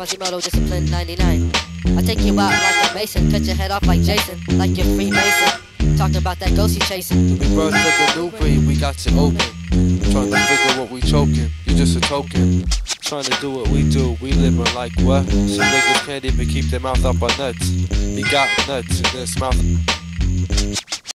Quasimodo discipline 99. I take you out like a mason, cut your head off like Jason, like your Freemason. Talking about that ghost you chasing. We birthed of the new breed, we got you open. Trying to figure what we choking, you just a token. Trying to do what we do, we living like what? Some niggas can't even keep their mouth up on nuts. He got nuts in his mouth.